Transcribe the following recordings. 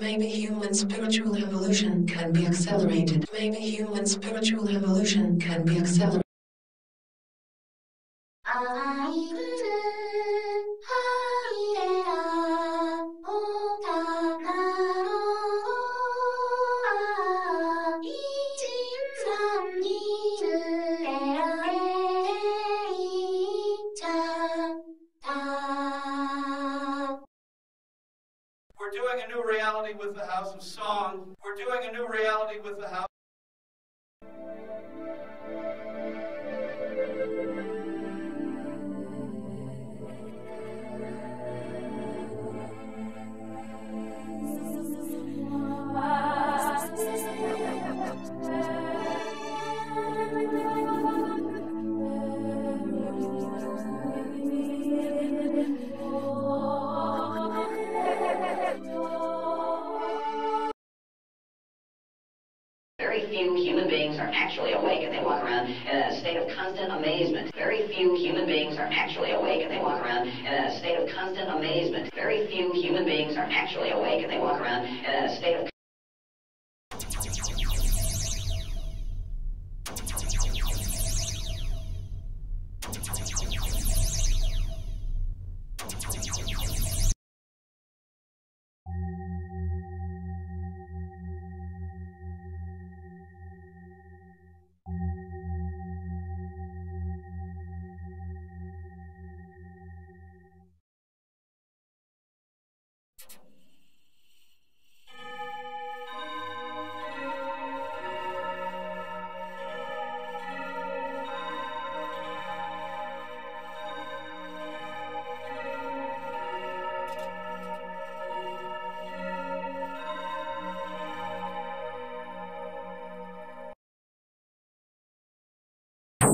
Maybe human spiritual evolution can be accelerated. Maybe human spiritual evolution can be accelerated. Doing a new reality with the House of Song. We're doing a new reality with the House. Very few human beings are actually awake and they walk around in a state of constant amazement. Very few human beings are actually awake and they walk around in a state of constant amazement. Very few human beings are actually awake and they walk around in a state of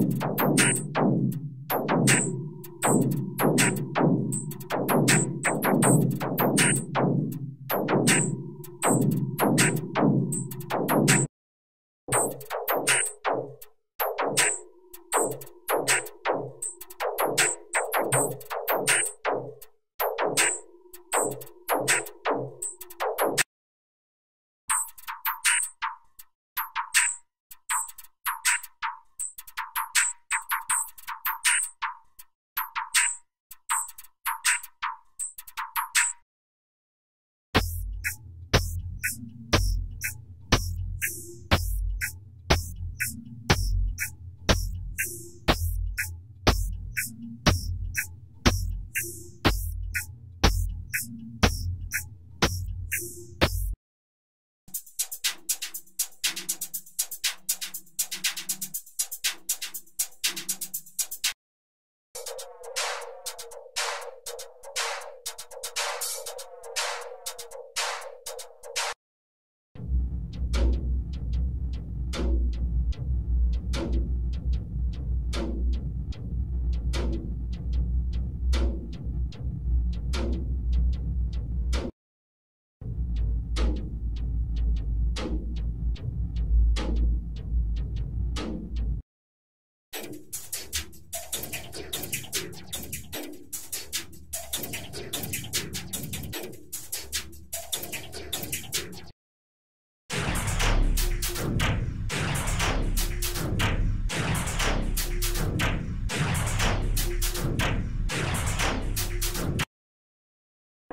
Thank you.